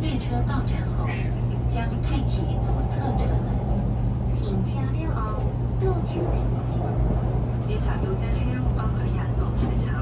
列车到站后，将开启左侧车门。查，昨天因为我放得很严重，太。